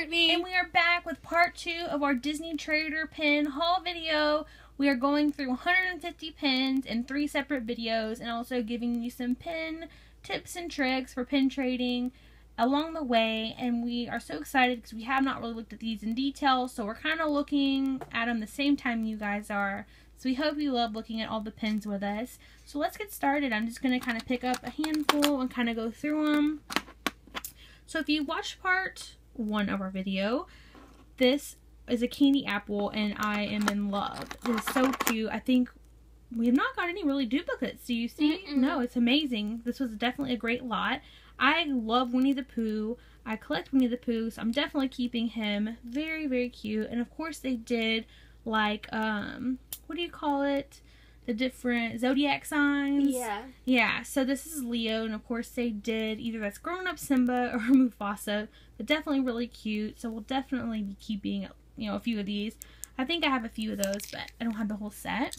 Courtney. And we are back with part two of our Disney Trader pin haul video. We are going through 150 pins in three separate videos and also giving you some pin tips and tricks for pin trading along the way. And we are so excited because we have not really looked at these in detail. So we're kind of looking at them the same time you guys are. So we hope you love looking at all the pins with us. So let's get started. I'm just going to kind of pick up a handful and kind of go through them. So if you watched part one of our video, this is a candy apple and I am in love. It is so cute. I think we have not got any really duplicates. Do you see? Mm-mm. No, it's amazing. This was definitely a great lot. I love Winnie the Pooh. I collect Winnie the Pooh, so I'm definitely keeping him. Very, very cute. And of course they did like um what do you call it? The different zodiac signs. Yeah. Yeah, so this is Leo, and of course they did either that's grown up Simba or Mufasa, but definitely really cute. So we'll definitely be keeping, you know, a few of these. I think I have a few of those, but I don't have the whole set.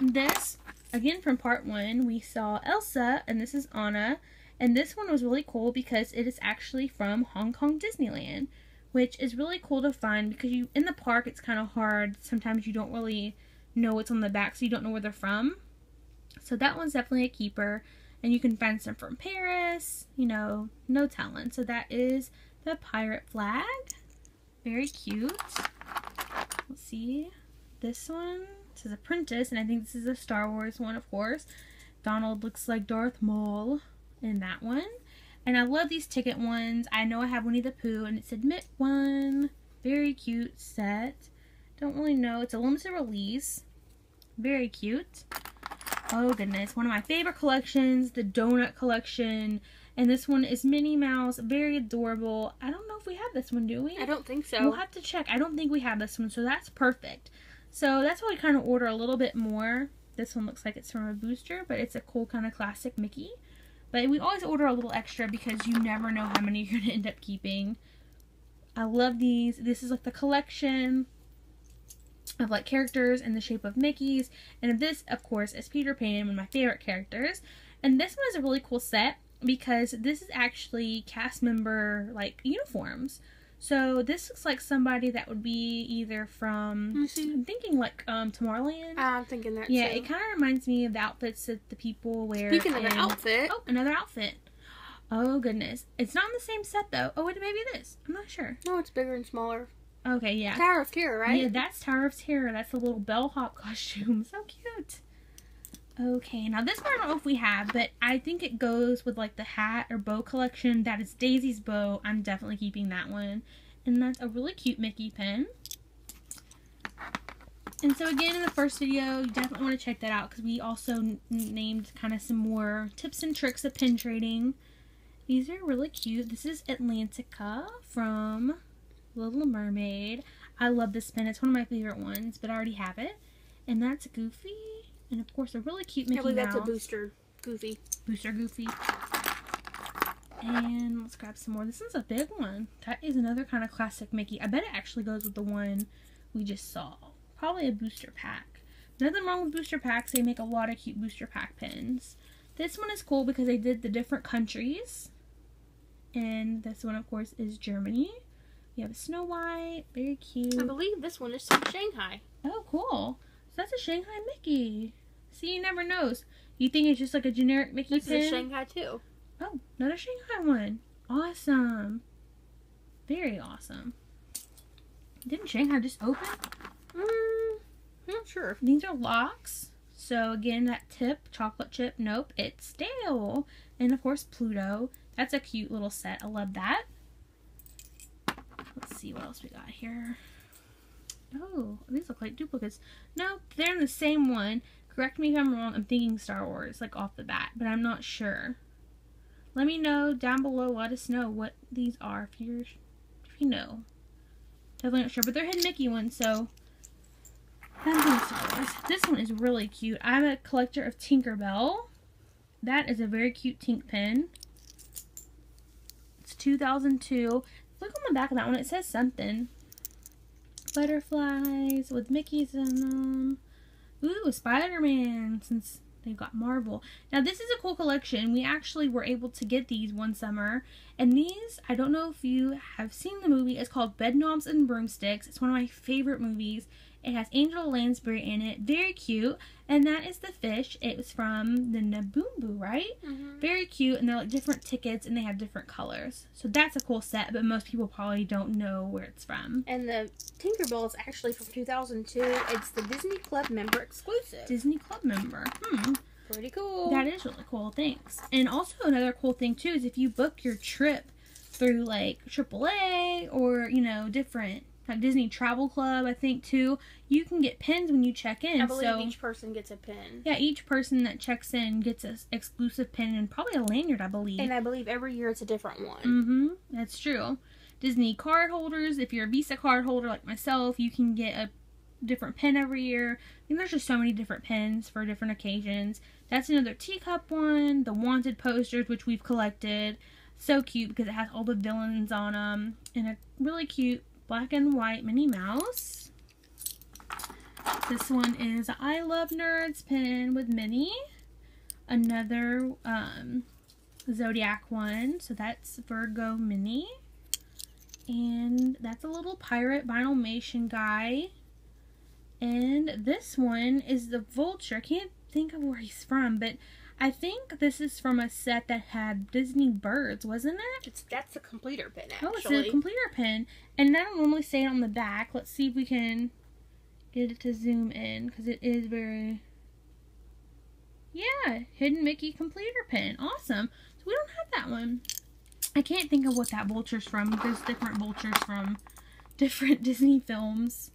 This, again from part one, we saw Elsa, and this is Anna. And this one was really cool because it is actually from Hong Kong Disneyland, which is really cool to find because you in the park it's kind of hard. Sometimes you don't really know what's on the back, so you don't know where they're from. So that one's definitely a keeper. And you can find some from Paris, you know, no talent. So that is the pirate flag. Very cute. Let's see. This one says Apprentice, and I think this is a Star Wars one, of course. Donald looks like Darth Maul in that one. And I love these ticket ones. I know I have Winnie the Pooh, and it's Admit one. Very cute set. Don't really know. It's a limited release. Very cute. Oh goodness, one of my favorite collections, the donut collection. And this one is Minnie Mouse, very adorable. I don't know if we have this one, do we? I don't think so. We'll have to check. I don't think we have this one, so that's perfect. So that's why we kind of order a little bit more. This one looks like it's from a booster, but it's a cool kind of classic Mickey. But we always order a little extra because you never know how many you're going to end up keeping. I love these. This is like the collection of like characters in the shape of Mickey's. And this, of course, is Peter Pan, one of my favorite characters. And this one is a really cool set because this is actually cast member like uniforms. So this looks like somebody that would be either from Let me see. I'm thinking like um Tomorrowland. I'm thinking that yeah, too. it kind of reminds me of the outfits that the people wear. Speaking of an outfit, Oh, another outfit. Oh goodness, it's not in the same set though. Oh, wait, maybe it is. I'm not sure. no, it's bigger and smaller. Okay, yeah. Tower of Terror, right? Yeah, that's Tower of Terror. That's the little bellhop costume. So cute. Okay, now this one I don't know if we have, but I think it goes with like the hat or bow collection. That is Daisy's bow. I'm definitely keeping that one. And that's a really cute Mickey pin. And so again, in the first video, you definitely want to check that out because we also named kind of some more tips and tricks of pin trading. These are really cute. This is Atlantica from Little Mermaid. I love this pin. It's one of my favorite ones, but I already have it. And that's Goofy. And of course, a really cute Mickey I believe Mouse. that's a booster. Goofy. Booster Goofy. And let's grab some more. This one's a big one. That is another kind of classic Mickey. I bet it actually goes with the one we just saw. Probably a booster pack. Nothing wrong with booster packs. They make a lot of cute booster pack pins. This one is cool because they did the different countries. And this one, of course, is Germany. You have a Snow White. Very cute. I believe this one is from Shanghai. Oh, cool. So that's a Shanghai Mickey. See, you never knows. You think it's just like a generic Mickey This pin? is Shanghai too. Oh, another Shanghai one. Awesome. Very awesome. Didn't Shanghai just open? Mm, I'm not sure. These are locks. So again, that tip, chocolate chip, nope, it's stale. And of course, Pluto. That's a cute little set. I love that. See what else we got here. Oh, these look like duplicates. No, they're in the same one. Correct me if I'm wrong. I'm thinking Star Wars, like off the bat, but I'm not sure. Let me know down below. Let us know what these are if you're, if you know. Definitely not sure, but they're hidden Mickey ones, so. This one is really cute. I'm a collector of Tinkerbell. That is a very cute Tink pin. It's 2002. Look on the back of that one. It says something. Butterflies with Mickey's in them. Ooh, Spider-Man. Since They've got Marvel. Now this is a cool collection. We actually were able to get these one summer. And these, I don't know if you have seen the movie. It's called Bedknobs and Broomsticks. It's one of my favorite movies. It has Angela Lansbury in it. Very cute. And that is the fish. It was from the Naboombu, right? Mm-hmm. Very cute. And they're like different tickets and they have different colors. So that's a cool set, but most people probably don't know where it's from. And the Tinkerbell is actually from 2002. It's the Disney Club member exclusive. Disney Club member. Hmm. Pretty cool. That is really cool. Thanks. And also another cool thing too is if you book your trip through like AAA or you know different like Disney Travel Club, I think too, you can get pins when you check in. I believe so each person gets a pin. yeah, each person that checks in gets an exclusive pin and probably a lanyard, I believe. And I believe every year it's a different one. Mm-hmm. That's true. Disney card holders, if you're a Visa card holder like myself, you can get a different pin every year. I mean, there's just so many different pins for different occasions. That's another teacup one. The wanted posters, which we've collected. So cute because it has all the villains on them. And a really cute black and white Minnie Mouse. This one is I Love Nerds pin with Minnie. Another um, Zodiac one. So that's Virgo Minnie. And that's a little pirate vinylmation guy. And this one is the Vulture. I can't think of where he's from, but I think this is from a set that had Disney birds, wasn't it? It's that's a completer pin Oh, it's a completer pin. And I don't normally say it on the back. Let's see if we can get it to zoom in because it is very. Yeah, hidden Mickey completer pin. Awesome. So we don't have that one. I can't think of what that vulture's from. There's different vultures from different Disney films.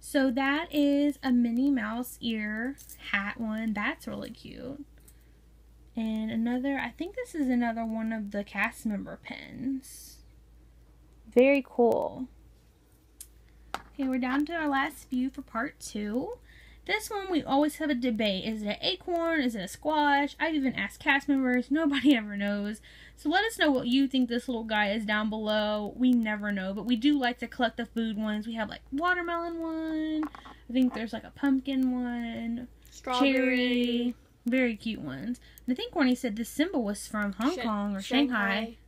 So that is a Minnie Mouse ear hat one. That's really cute. And another, I think this is another one of the cast member pins. Very cool. Okay, we're down to our last few for part two. This one, we always have a debate. Is it an acorn? Is it a squash? I've even asked cast members. Nobody ever knows. So let us know what you think this little guy is down below. We never know, but we do like to collect the food ones. We have like watermelon one. I think there's like a pumpkin one. Strawberry. Cherry. Very cute ones. And I think Corny said this symbol was from Hong Shan- Kong or Shanghai.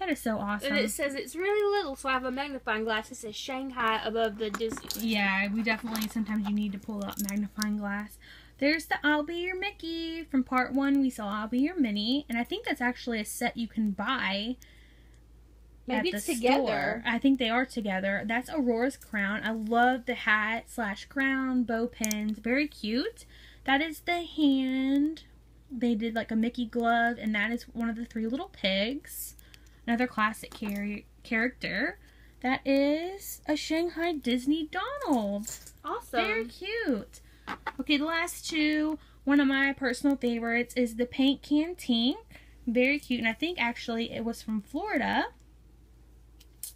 That is so awesome. And it says it's really little, so I have a magnifying glass It says Shanghai above the Disney. Yeah, we definitely sometimes you need to pull out magnifying glass. There's the I'll Be Your Mickey from part one. We saw I'll Be Your Minnie, and I think that's actually a set you can buy. Maybe at it's the together. store. I think they are together. That's Aurora's crown. I love the hat slash crown, bow pins. Very cute. That is the hand. They did like a Mickey glove, and that is one of the three little pigs. Another classic char- character. That is a Shanghai Disney Donald. Awesome. Very cute. Okay, the last two. One of my personal favorites is the Paint Can Tink. Very cute, and I think actually it was from Florida.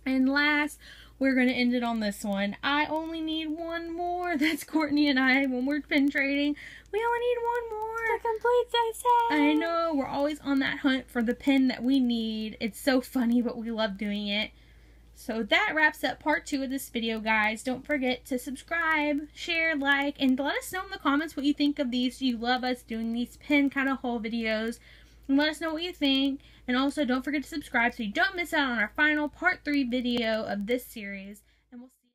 And last, we're going to end it on this one. I only need one more. That's Courtney and I when we're pin trading. We only need one more. The complete set. I know, we're always on that hunt for the pin that we need. It's so funny, but we love doing it. So that wraps up part two of this video, guys. Don't forget to subscribe, share, like, and let us know in the comments what you think of these. Do you love us doing these pin kind of haul videos? And let us know what you think. And also, don't forget to subscribe so you don't miss out on our final part three video of this series. And we'll see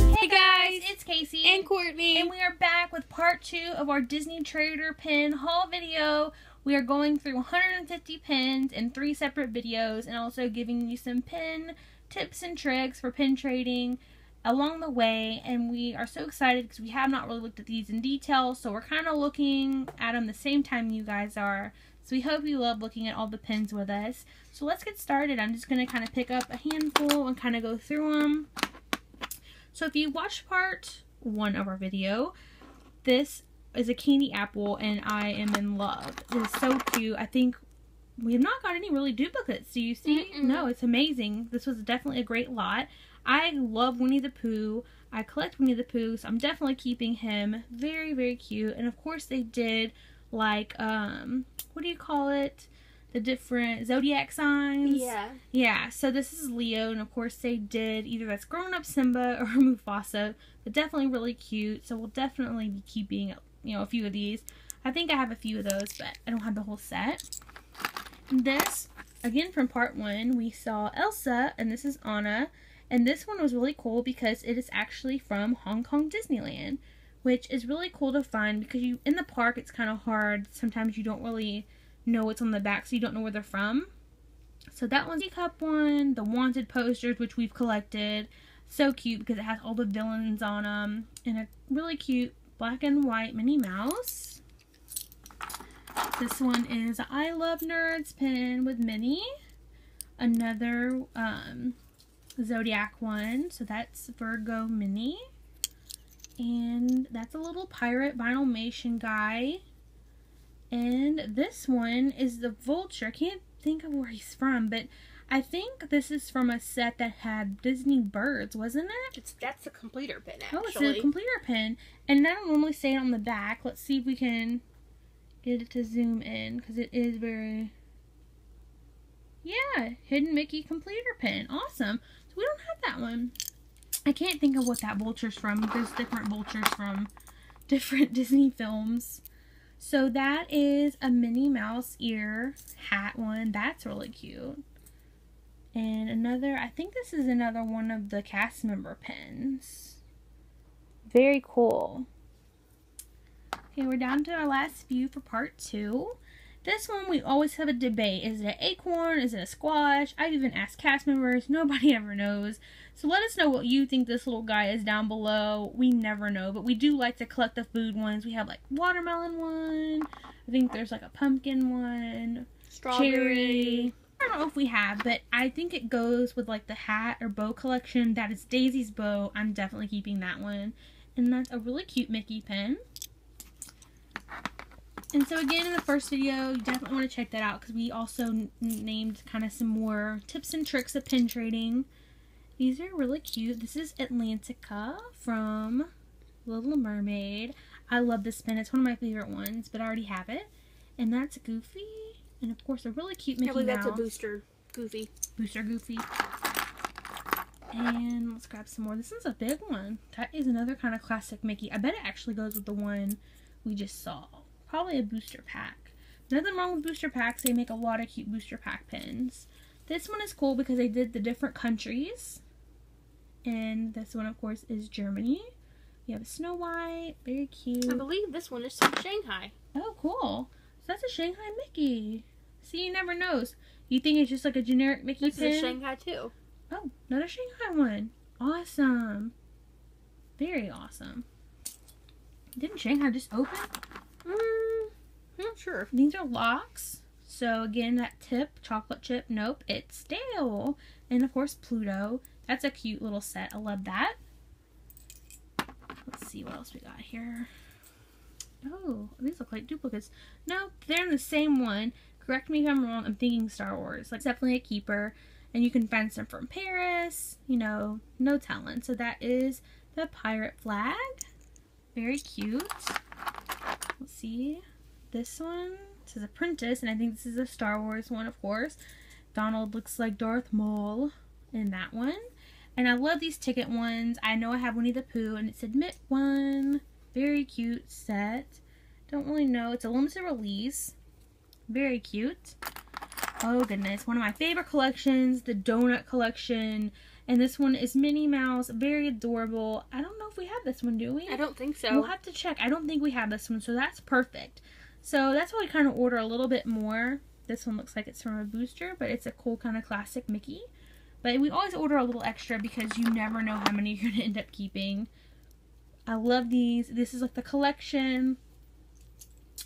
you. Hey guys, it's Casey. And Courtney. And we are back with part two of our Disney Trader pin haul video. We are going through 150 pins in three separate videos and also giving you some pin tips and tricks for pin trading along the way. And we are so excited because we have not really looked at these in detail. So we're kind of looking at them the same time you guys are. So we hope you love looking at all the pins with us. So let's get started. I'm just going to kind of pick up a handful and kind of go through them. So if you watched part one of our video, this is a candy apple and I am in love. It is so cute. I think we have not got any really duplicates. Do you see? Mm-mm. No, it's amazing. This was definitely a great lot. I love Winnie the Pooh. I collect Winnie the Pooh, so I'm definitely keeping him. Very, very cute. And of course they did like um what do you call it? the different zodiac signs. Yeah. Yeah, so this is Leo, and of course they did either that's grown up Simba or Mufasa, but definitely really cute. So we'll definitely be keeping, you know, a few of these. I think I have a few of those, but I don't have the whole set. And this, again from part one, we saw Elsa, and this is Anna. And this one was really cool because it is actually from Hong Kong Disneyland, which is really cool to find because you in the park it's kind of hard. Sometimes you don't really know what's on the back, so you don't know where they're from. So that one's the cup one, the wanted posters, which we've collected. So cute because it has all the villains on them, and a really cute black and white Minnie Mouse. This one is I Love Nerds pin with Minnie. Another um, Zodiac one, so that's Virgo Minnie. And that's a little pirate vinylmation guy. And this one is the Vulture. I can't think of where he's from, but I think this is from a set that had Disney birds, wasn't it? It's that's a completer pin actually. Oh, it's a completer pin. And I don't normally say it on the back. Let's see if we can get it to zoom in because it is very. Yeah, hidden Mickey completer pin. Awesome. We don't have that one. I can't think of what that vulture's from. There's different vultures from different Disney films. So that is a Minnie Mouse ear hat one. That's really cute. And another, I think this is another one of the cast member pins. Very cool. Okay, we're down to our last few for part two. This one, we always have a debate. Is it an acorn? Is it a squash? I've even asked cast members. Nobody ever knows. So let us know what you think this little guy is down below. We never know, but we do like to collect the food ones. We have like watermelon one. I think there's like a pumpkin one. Strawberry. Cherry. I don't know if we have, but I think it goes with like the hat or bow collection. That is Daisy's bow. I'm definitely keeping that one. And that's a really cute Mickey pin. And so again, in the first video, you definitely want to check that out because we also named kind of some more tips and tricks of pin trading. These are really cute. This is Atlantica from Little Mermaid. I love this pin. It's one of my favorite ones, but I already have it. And that's Goofy. And of course, a really cute Mickey I believe Mouse. that's a booster. Goofy. Booster Goofy. And let's grab some more. This one's a big one. That is another kind of classic Mickey. I bet it actually goes with the one we just saw. Probably a booster pack. Nothing wrong with booster packs. They make a lot of cute booster pack pins. This one is cool because they did the different countries. And this one, of course, is Germany. We have a Snow White. Very cute. I believe this one is from Shanghai. Oh, cool. So that's a Shanghai Mickey. See, you never knows. You think it's just like a generic Mickey This pin? is Shanghai too. Oh, another Shanghai one. Awesome. Very awesome. Didn't Shanghai just open? Mm, not sure. These are locks. So again, that tip, chocolate chip, nope, it's stale. And of course, Pluto. That's a cute little set. I love that. Let's see what else we got here. Oh, these look like duplicates. Nope, they're in the same one. Correct me if I'm wrong. I'm thinking Star Wars. Like, definitely a keeper. And you can find some from Paris. You know, no talent. So that is the pirate flag. Very cute. Let's see. This one says Apprentice, and I think this is a Star Wars one, of course. Donald looks like Darth Maul in that one. And I love these ticket ones. I know I have Winnie the Pooh, and it's Admit one. Very cute set. Don't really know. It's a limited release. Very cute. Oh goodness, one of my favorite collections, the donut collection. And this one is Minnie Mouse, very adorable. I don't know if we have this one, do we? I don't think so. We'll have to check. I don't think we have this one, so that's perfect. So that's why I kind of order a little bit more. This one looks like it's from a booster, but it's a cool kind of classic Mickey. But we always order a little extra because you never know how many you're going to end up keeping. I love these. This is like the collection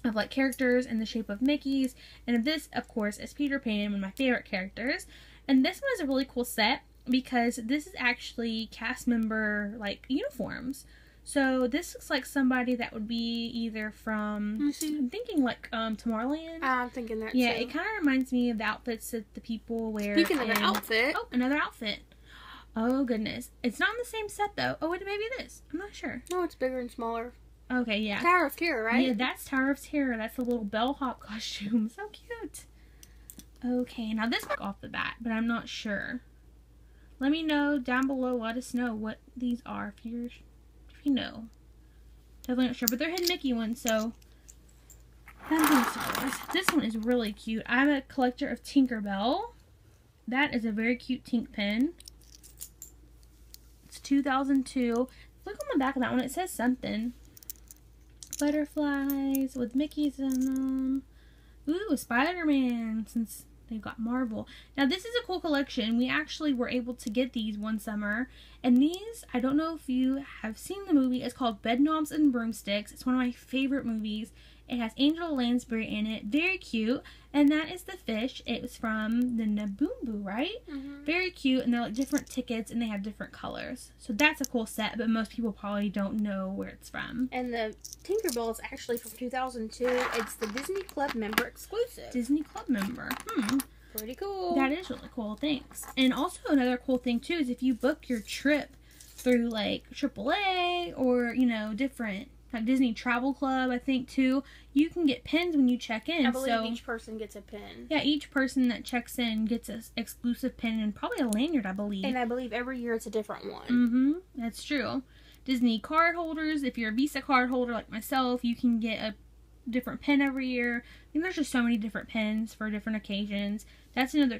of like characters in the shape of Mickey's. And this, of course, is Peter Pan, one of my favorite characters. And this one is a really cool set because this is actually cast member like uniforms. So this looks like somebody that would be either from me. I'm thinking like um Tomorrowland. I'm thinking that yeah, too. it kind of reminds me of the outfits that the people wear. Speaking of an outfit, Oh, another outfit. Oh goodness, it's not in the same set though. Oh, wait, maybe it is. I'm not sure. no, it's bigger and smaller. Okay, yeah. Tower of Terror, right? Yeah, that's Tower of Terror. That's a little bellhop costume. So cute. Okay, now this off the bat, but I'm not sure. Let me know down below. Let us know what these are if you're you know. Definitely not sure, but they're hidden Mickey ones, so. This one is really cute. I'm a collector of Tinkerbell. That is a very cute Tink pin. It's 2002. Look on the back of that one. It says something. Butterflies with Mickey's in them. Ooh, Spider-Man, since they've got Marvel. Now, this is a cool collection. We actually were able to get these one summer. And these, I don't know if you have seen the movie. It's called Bedknobs and Broomsticks. It's one of my favorite movies. It has Angela Lansbury in it. Very cute. And that is the fish. It was from the Naboombu, right? Mm-hmm. Very cute. And they're like different tickets and they have different colors. So that's a cool set, but most people probably don't know where it's from. And the Tinkerbell is actually from 2002. It's the Disney Club member exclusive. Disney Club member. Hmm. Pretty cool. That is really cool. Thanks. And also another cool thing too is if you book your trip through like AAA or you know different like Disney Travel Club, I think too, you can get pins when you check in. I believe so each person gets a pin. yeah, each person that checks in gets an exclusive pin and probably a lanyard, I believe. And I believe every year it's a different one. Mm-hmm. That's true. Disney card holders, if you're a Visa card holder like myself, you can get a different pin every year. I mean, there's just so many different pins for different occasions. That's another